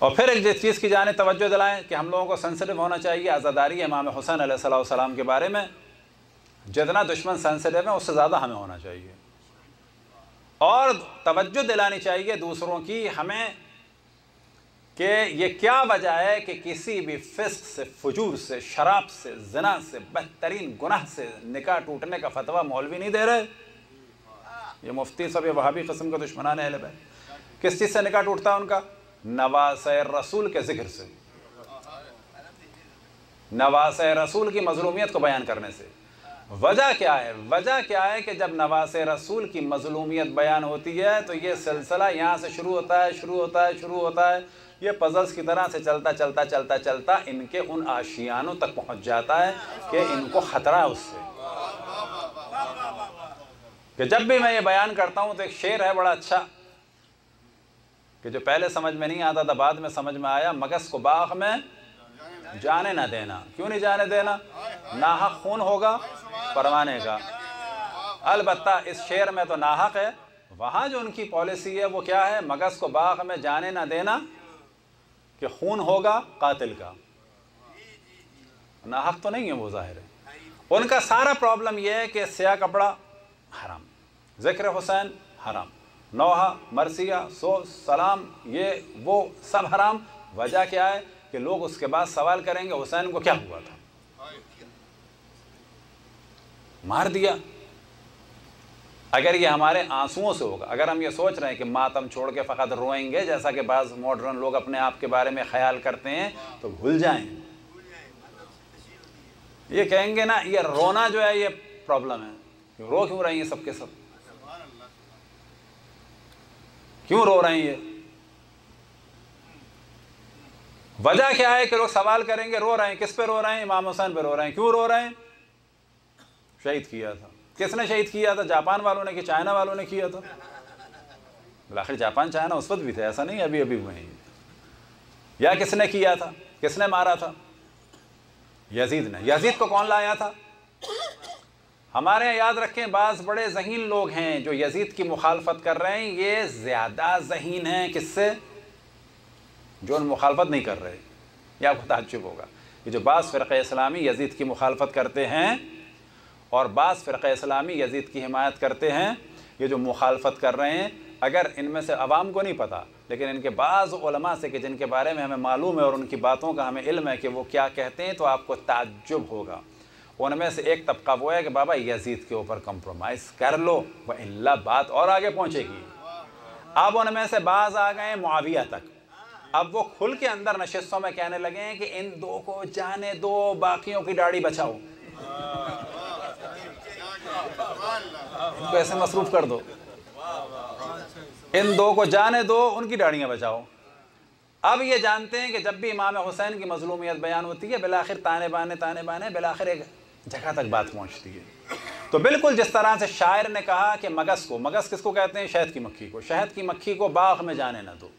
और फिर एक जिस चीज़ की जाने तवज्जो दिलाएँ कि हम लोगों को सेंसिटिव होना चाहिए आज़ादारी इमाम हुसैन सलाम के बारे में। जितना दुश्मन सेंसिटिव है, उससे ज़्यादा हमें होना चाहिए। और तवज्जो दिलानी चाहिए दूसरों की हमें कि ये क्या वजह है कि किसी भी फिस्क से, फजूर से, शराब से, जना से बेहतरीन गुनाह से निकाह टूटने का फतवा मौलवी नहीं दे रहे। ये मुफ्ती सब ये वहाबी कस्म का दुश्मनान अहल है किस चीज़ से निकाह टूटता है उनका? नवास रसूल के ज़िक्र से। नवास रसूल की मजलूमियत को बयान करने से। वजह क्या है? वजह क्या है कि जब नवास रसूल की मजलूमियत बयान होती है तो ये सिलसिला यहाँ से शुरू होता है, शुरू होता है, शुरू होता है। ये पजल्स की तरह से चलता चलता चलता चलता इनके उन आशियानों तक पहुँच जाता है कि इनको ख़तरा है उससे। कि जब भी मैं ये बयान करता हूँ तो एक शेर है, बड़ा अच्छा कि जो पहले समझ में नहीं आता था, बाद में समझ में आया, मगस को बाग में जाने ना देना। क्यों नहीं जाने देना? नाहक खून होगा परवाने का अलबत्ता इस शेर में तो नाहक है। वहाँ जो उनकी पॉलिसी है, वो क्या है? मगस को बाग में जाने ना देना कि खून होगा, कातिल का। नाहक तो नहीं है वो, ज़ाहिर है। उनका सारा प्रॉब्लम यह है कि स्या कपड़ा हराम। ज़िक्र हुसैन हराम। नौहा, मरसिया, सो, सलाम, ये, वो, सब हराम। वजह क्या है कि लोग उसके बाद सवाल करेंगे, हुसैन को क्या हुआ था? मार दिया। अगर ये हमारे आंसुओं से होगा, अगर हम ये सोच रहे हैं कि मातम छोड़ के फ़कत रोएँगे, जैसा कि बाज़ मॉडर्न लोग अपने आप के बारे में ख्याल करते हैं तो भूल जाएँ। ये कहेंगे ना, ये रोना जो है, ये प्रॉब्लम है। रो क्यों रही है सबके सब? क्यों रो रहे हैं ये? वजह क्या है कि लोग सवाल करेंगे, रो रहे हैं? किस पे रो रहे हैं? इमाम हुसैन पे रो रहे हैं। क्यों रो रहे हैं? शहीद किया था। किसने शहीद किया था? जापान वालों ने कि चाइना वालों ने किया था? आखिर जापान, चाइना उस वक्त भी थे, ऐसा नहीं अभी अभी हुए हैं। या किसने किया था? किसने मारा था? यजीद ने। यजीद को कौन लाया था? हमारे यहाँ याद रखें, बाज़ बड़े जहीन लोग हैं जो यजीद की मुखालफत कर रहे हैं। ये ज़्यादा जहीन हैं किससे? जो उन मुखालफत नहीं कर रहे। ये आपको ताजुब होगा। कि जो बास फ़िरक़ इस्लामी यजीद की मुखालफत करते हैं और बाज़ फ़िरक़ इस्लामी यजीद की हिमायत करते हैं, ये जो मुखालफत कर रहे हैं, अगर इनमें से अवाम को नहीं पता, लेकिन इनके बाज़ से कि जिनके बारे में हमें मालूम है और उनकी बातों का हमें इल्म है कि वो क्या कहते हैं तो आपको ताज्जुब होगा। उनमें से एक तबका वो है कि बाबा यजीद के ऊपर कंप्रोमाइज़ कर लो, वह इल्ला बात और आगे पहुँचेगी। अब उनमें से बाज़ आ गए मुआविया तक। अब वो खुल के अंदर नशस्तों में कहने लगे हैं कि इन दो को जाने दो, बाकियों की दाढ़ी बचाओ। इनको ऐसे मसरूफ कर दो। इन दो को जाने दो, उनकी दाढ़ियाँ बचाओ। अब ये जानते हैं कि जब भी इमाम हुसैन की मजलूमियत बयान होती है, बिलाखिर ताने बाने ताने बाने, बिलाखिर एक जगह तक बात पहुँचती है। तो बिल्कुल जिस तरह से शायर ने कहा कि मगस को, मगस किसको कहते हैं? शहद की मक्खी को। शहद की मक्खी को बाग में जाने ना दो।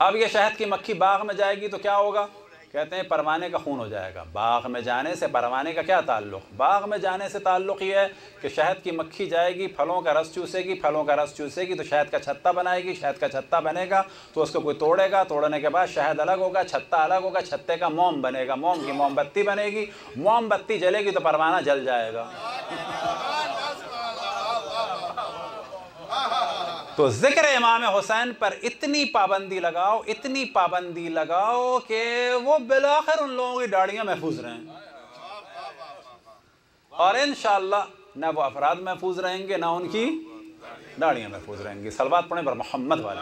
अब ये शहद की मक्खी बाग में जाएगी तो क्या होगा? कहते हैं, परवाने का खून हो जाएगा। बाग में जाने से परवाने का क्या ताल्लुक? बाग में जाने से ताल्लुक ये है कि शहद की मक्खी जाएगी, फलों का रस चूसेगी, फलों का रस चूसेगी तो शहद का छत्ता बनाएगी, शहद का छत्ता बनेगा तो उसको कोई तोड़ेगा, तोड़ने के बाद शहद अलग होगा, छत्ता अलग होगा, छत्ते का मोम बनेगा, मोम की मोमबत्ती बनेगी, मोमबत्ती जलेगी तो परवाना जल जाएगा। तो ज़िक्र इमाम हुसैन पर, इतनी पाबंदी लगाओ, इतनी पाबंदी लगाओ कि वो बिलाखिर उन लोगों की दाढ़ियाँ महफूज रहें। और इन ना वो अफराद महफूज रहेंगे, ना उनकी दाढ़ियाँ महफूज रहेंगी। सलवात पढ़े पर मोहम्मद वाले।